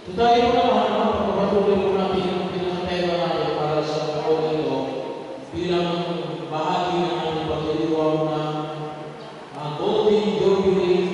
So tayo naman, pagpapatuloy po natin ang pinakatema para sa taon ito bilang bahagi ng ating pagtitiwag na ang Golden Jubilee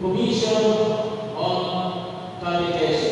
Commission on Communication.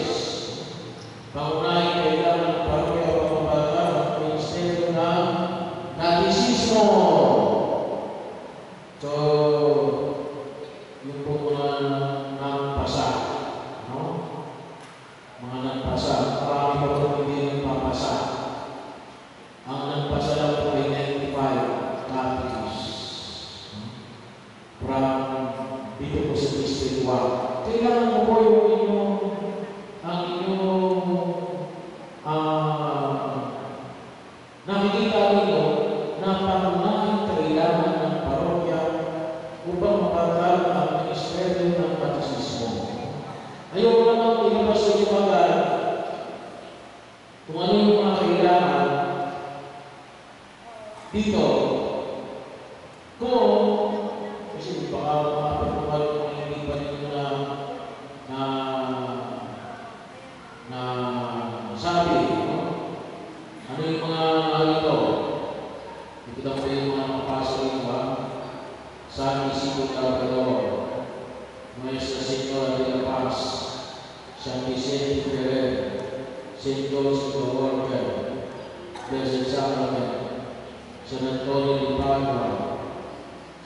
kaluluwa.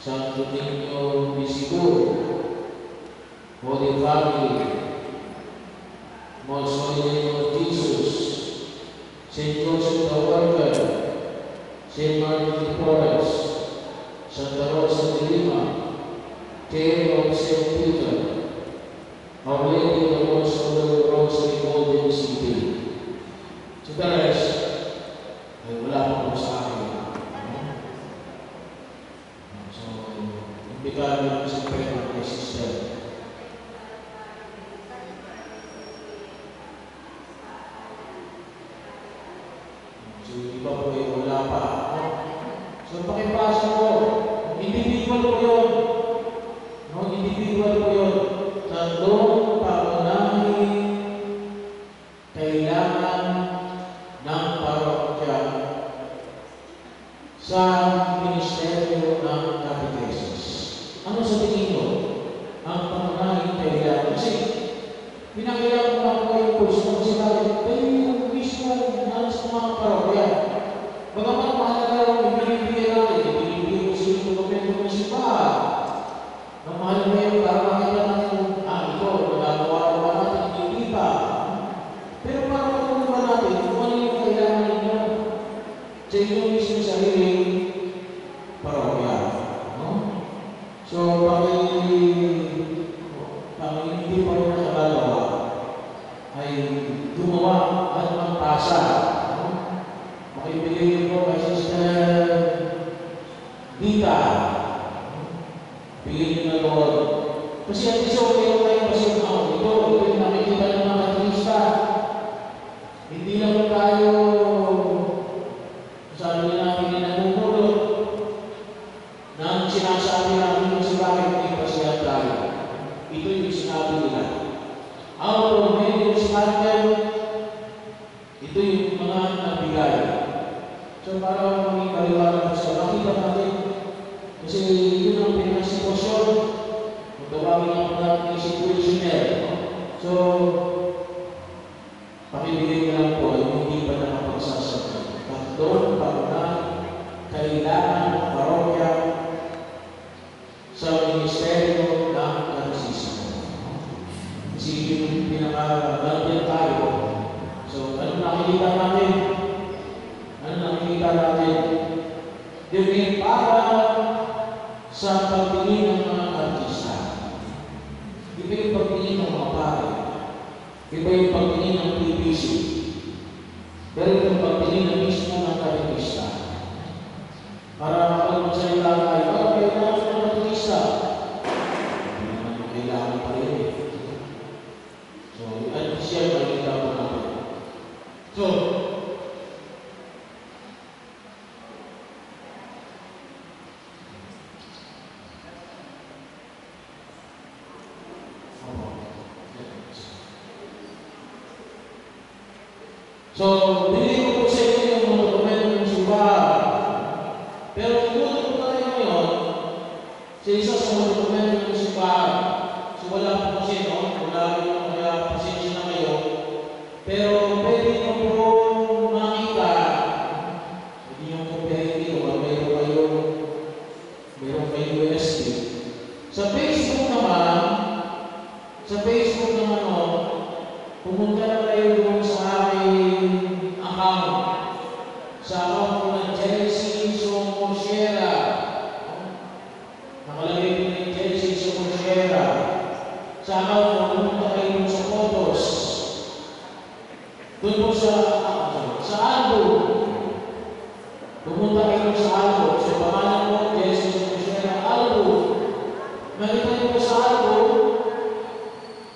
Santutin niyo bisiko, Holy Family, Most Holy Name of Jesus, St. Joseph the Worker, St. Martin the Forest, Santa Rosa de Lima, Care of St. Peter, Our Lady the Most Holy Rosary Golden City. So guys, ay wala Check mo mismo sa hearing para kumayari. No? So, pangingin pa rin nakakalawa ay gumawa at magpasa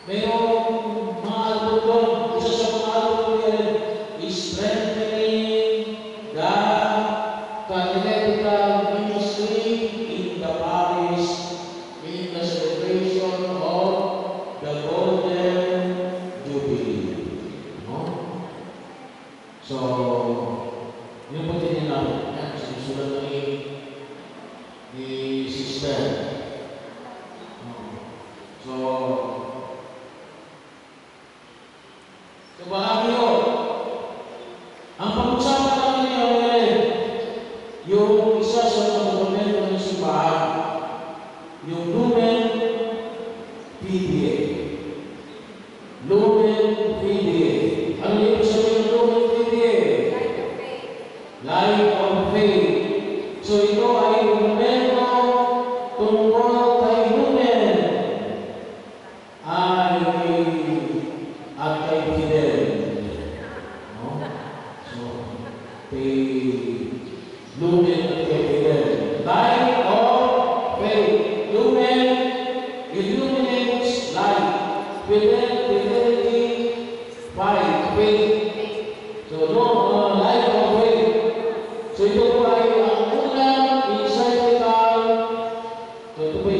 没有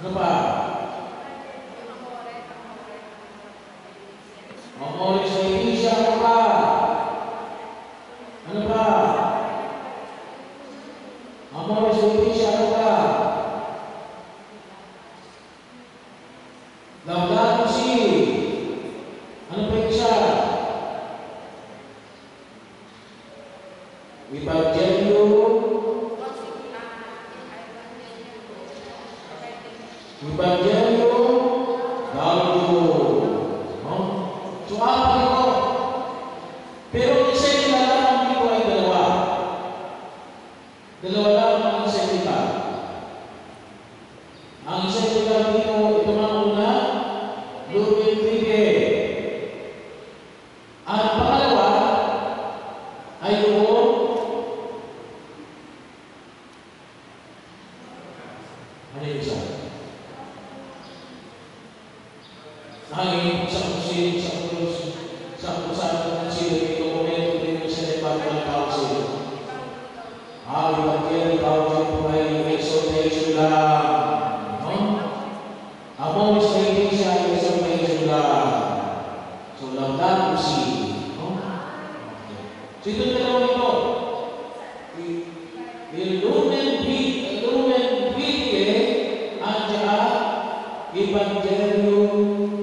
Goodbye. Amores give and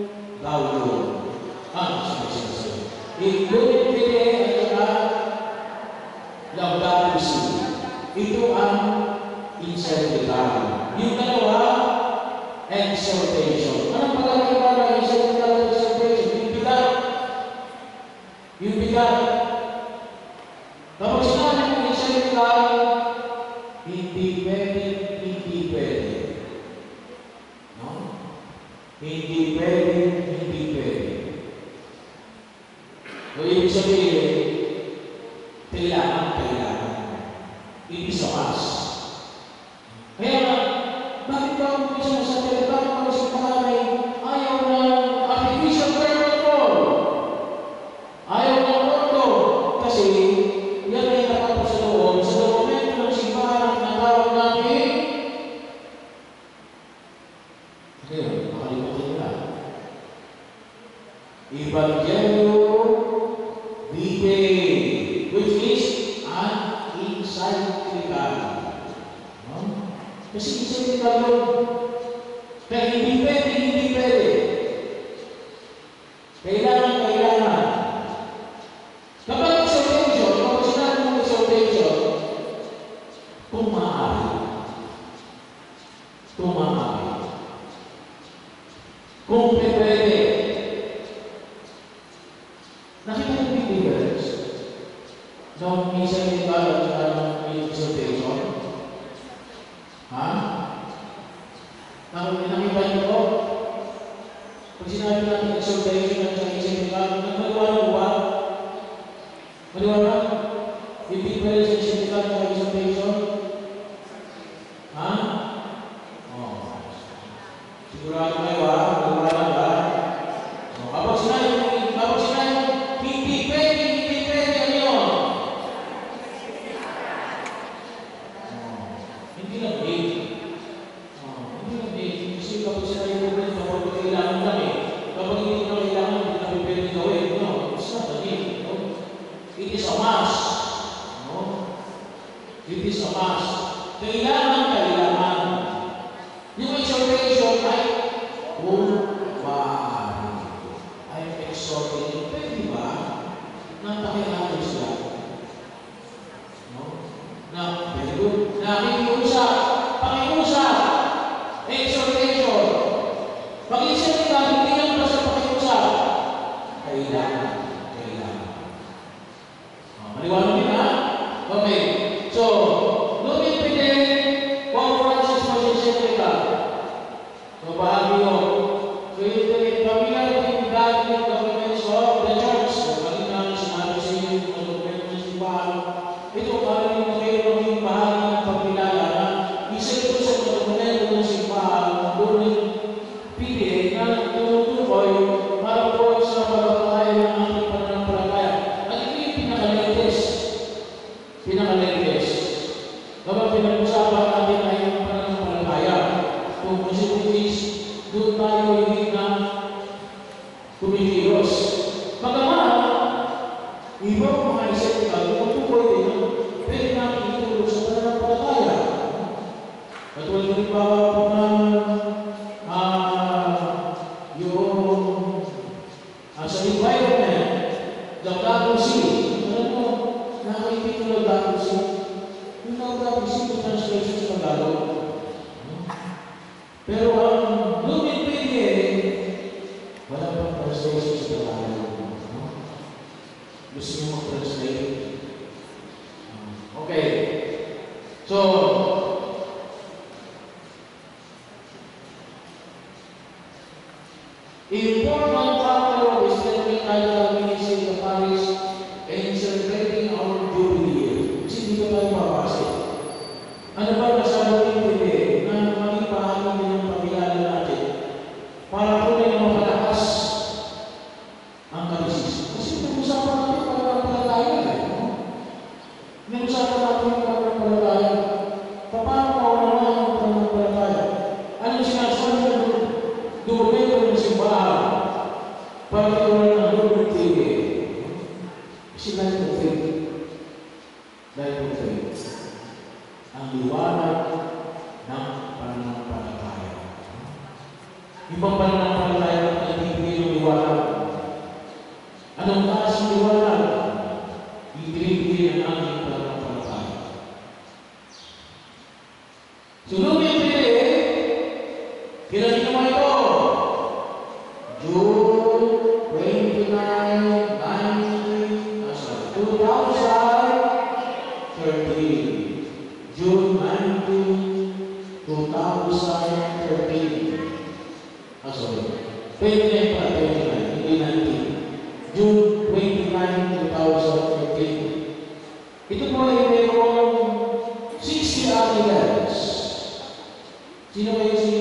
important factor of establishing Tagalog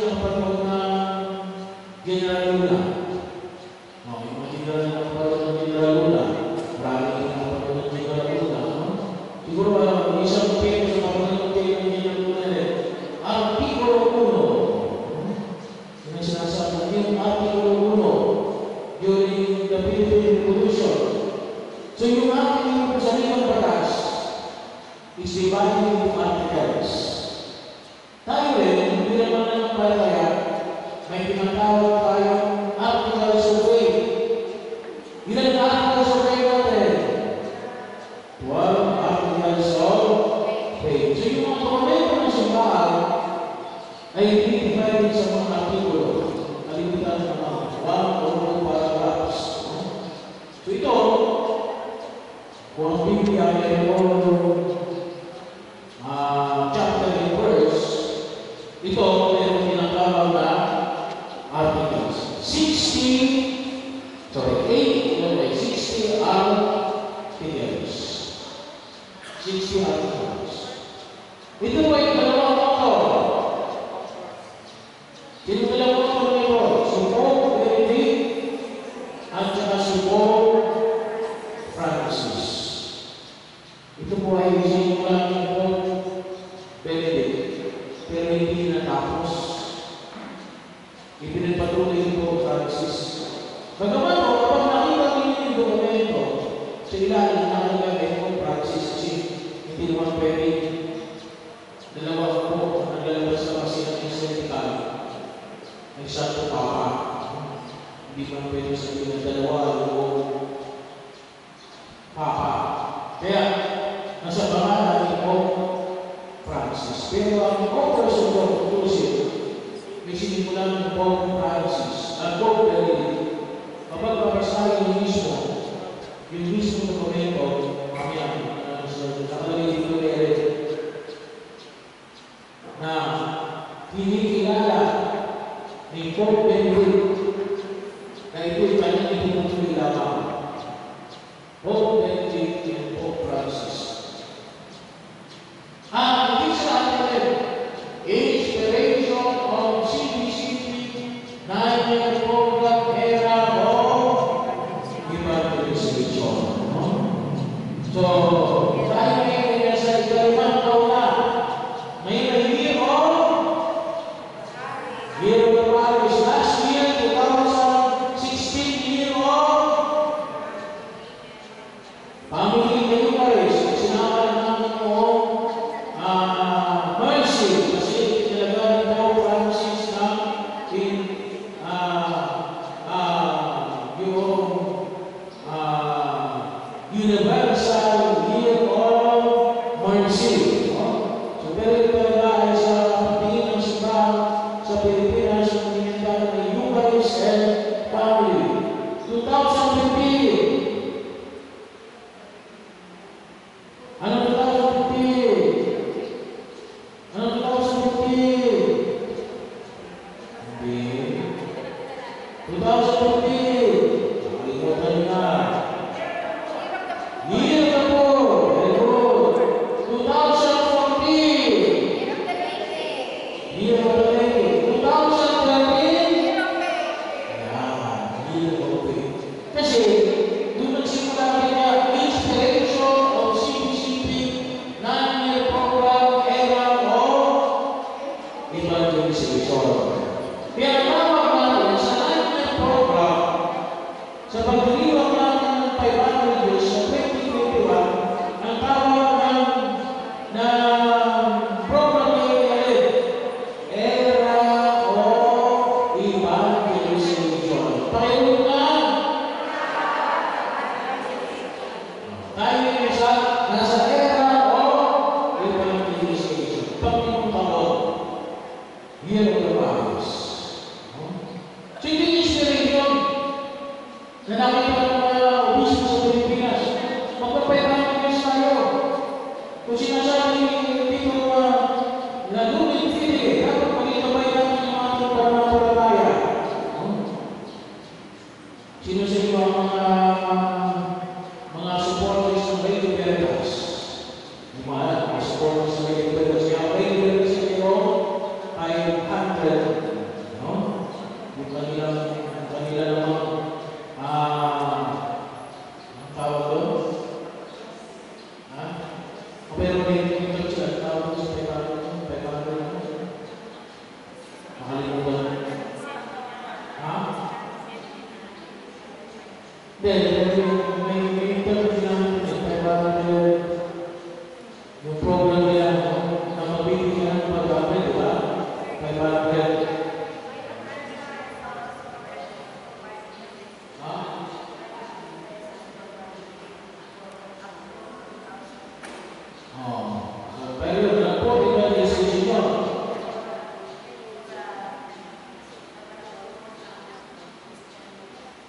nakapanood na General Benedict. Pero hindi natapos. Ipinagpatuloy ni Pope Francis. Bagaman o, kapag nakita ninyo yung dokumento, sa ilalim na kanilang kay Pope Francis, kasi hindi naman pwede. Dalawa po ang lalabas na kasi ng Insentikal ng Santo Papa. Hindi man pwede sabihin na dalawa o Pero ang authors of the conclusion, eh, may sinimulan ng Pope Francis, ang Pope Benedict, kapag mapasahin mismo, yung mismo dokumento, kami ang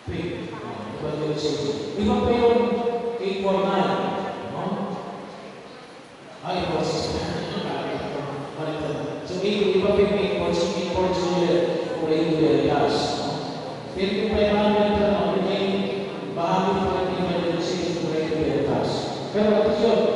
Faith. Iba pa yun kay formal. No? Ay, process. So, iba pa yung invoice, invoice nila o regular gas. Pero kung may mga nagtanong, may bahagi pa rin nila yung regular gas. Pero, at yun,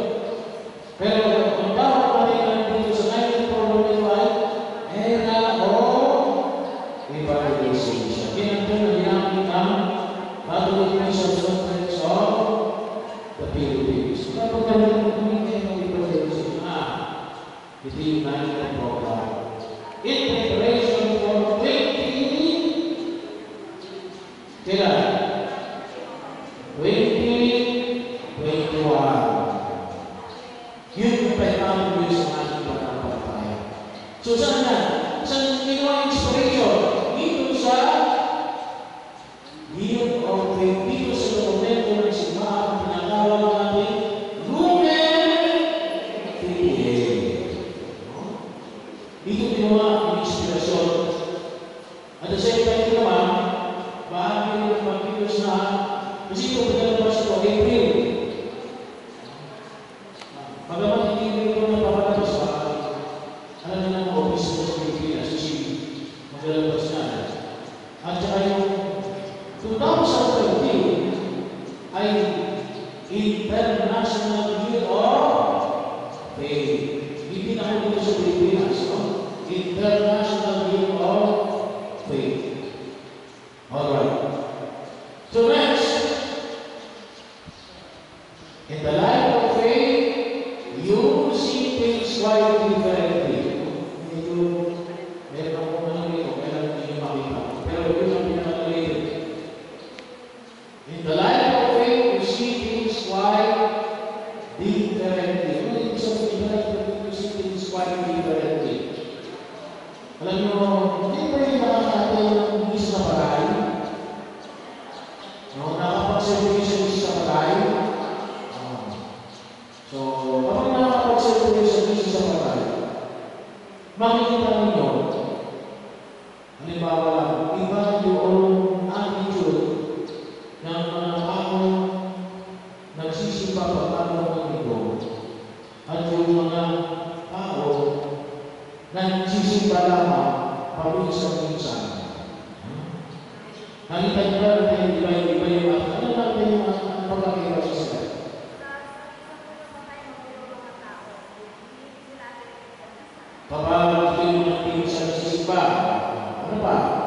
Babalang sino ng pinsan sa simba. Ano ba?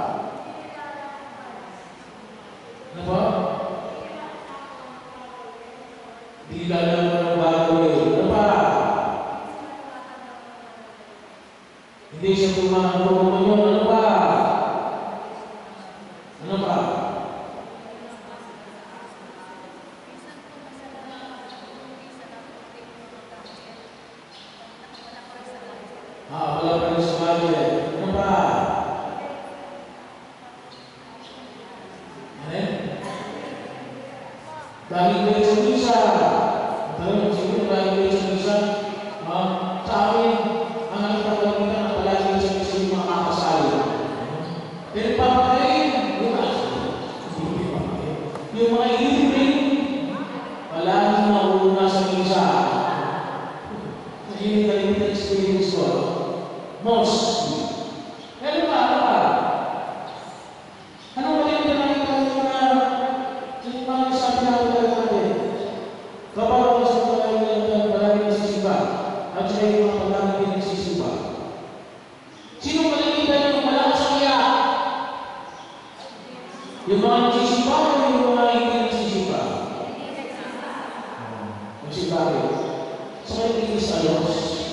tayo sa kaibigan sa Diyos.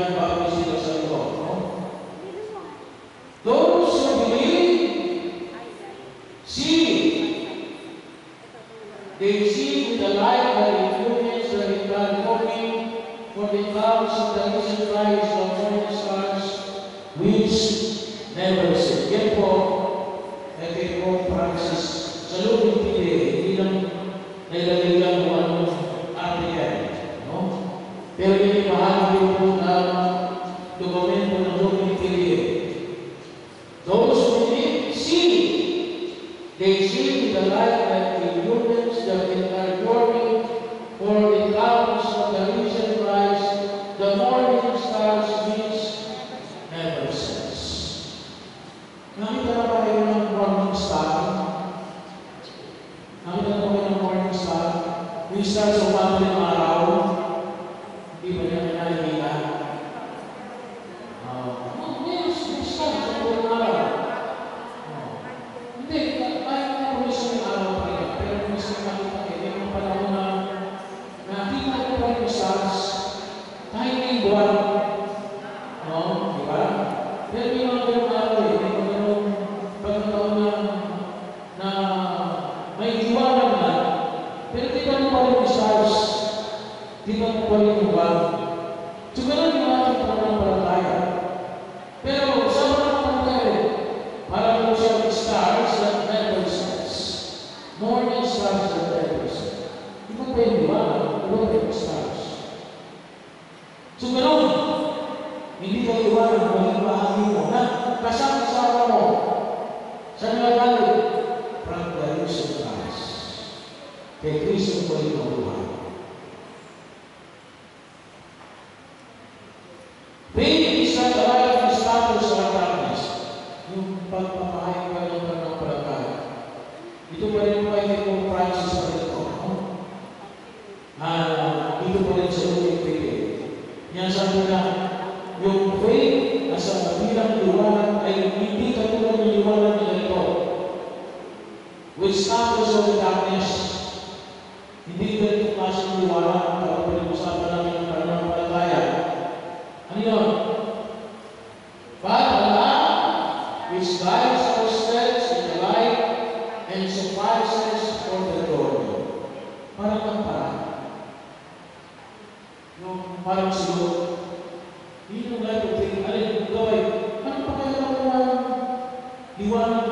Obrigado, Di ba mo pa rin yung buwan? So, ganun yung ating pananampalataya. Pero sa mga pagkakari, para po siya yung stars that never sets. Morning stars that never set. Iba pa yung liwanag, iba pa yung stars. So ganun, hindi ka liwanag, maging bahagi mo na kasama-sama mo sa nagagalit from the risen Christ. Kay Kristo po yung mabuhay. Faith is not a life of status or darkness. Yung pagpapahayag ka ng pananampalataya. Ito pa rin po kay Pope Francis pa rin po. no? Ah, dito pa rin sa Luting Pili. Yan sabi na, yung faith na sa bilang liwanag ay hindi katulad ng liwanag na ito. Which status of darkness. Hindi ganito klaseng liwanag para pinag-usapan namin ng pananampalataya. Ano yun? But Allah, which guides our steps in the light and suffices for the glory. Parang ang parang. Yung parang siguro, yun yung light of faith. Alin, gawin, ano pa kaya ako ng liwanag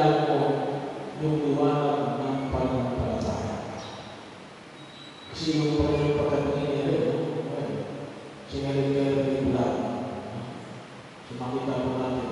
lang po yung liwanag ng pananampalataya. Kasi yung po yung pagkatingin niya rin, okay. singaling niya rin yung lang. So makita po natin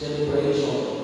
圣杯。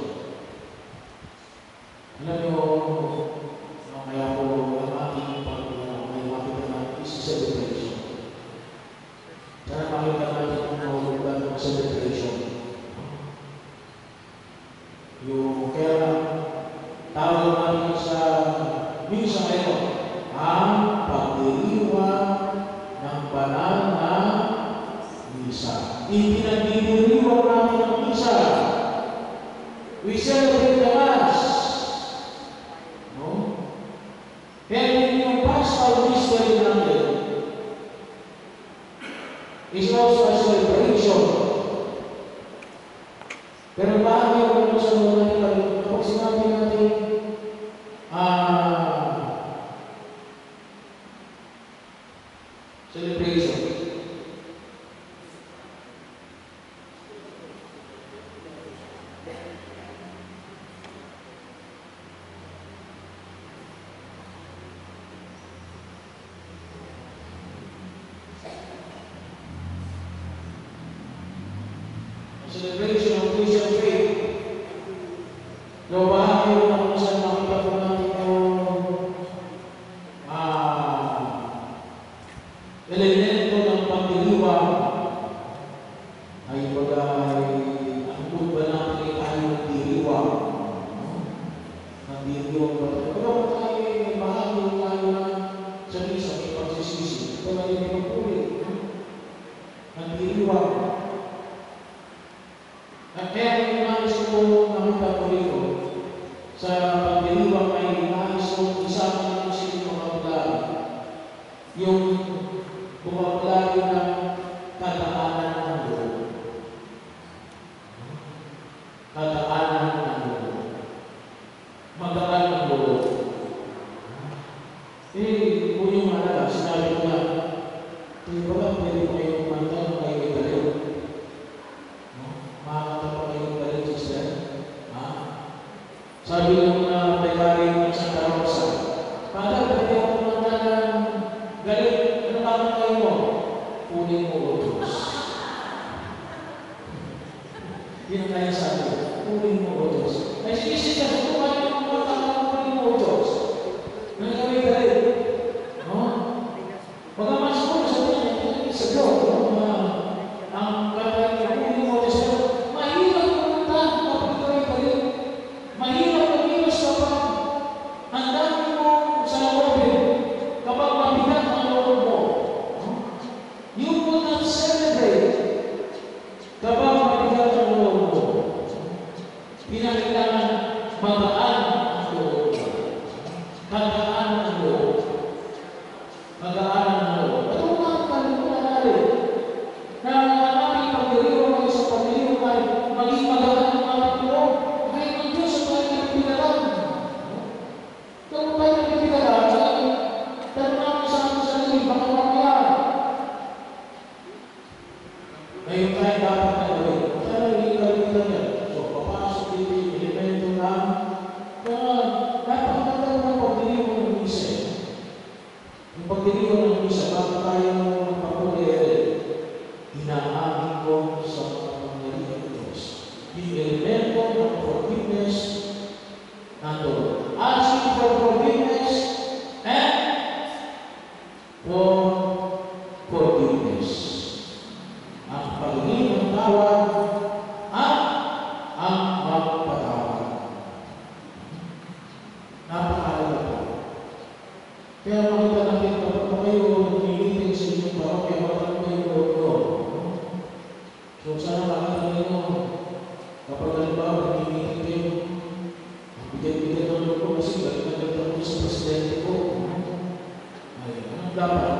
dapat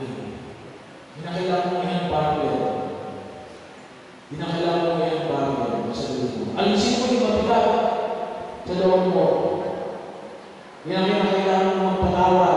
ay kinakailangan mo yan para pwede. Mo yan para pwede. Sa loob mo. Alisin mo yung mabigat sa loob mo. Yan ang kinakailangan mo ang patawad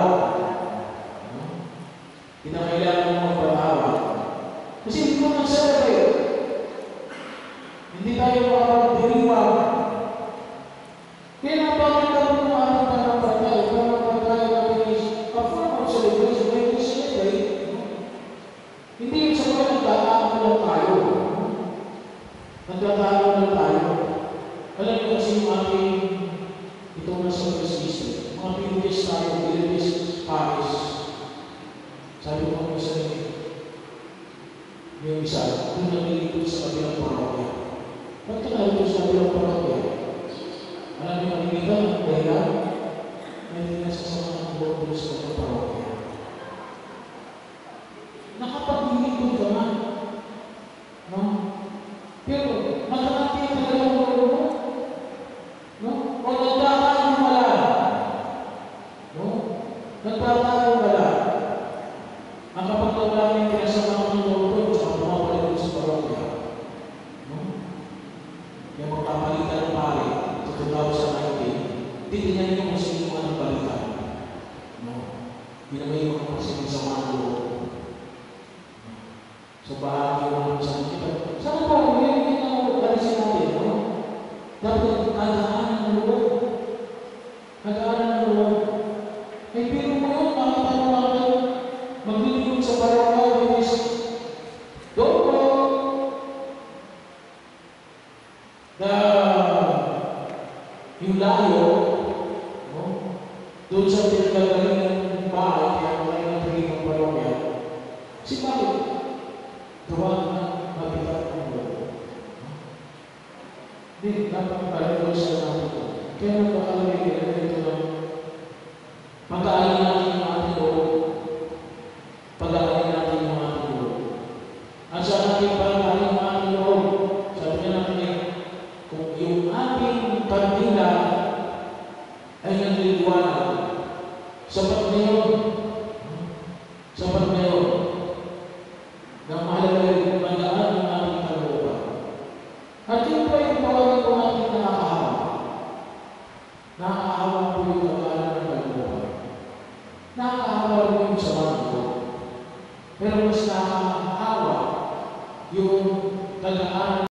titingnan niyo kung sino ka ng balikan. No. Hindi naman yung makapansin sa mga. So, baka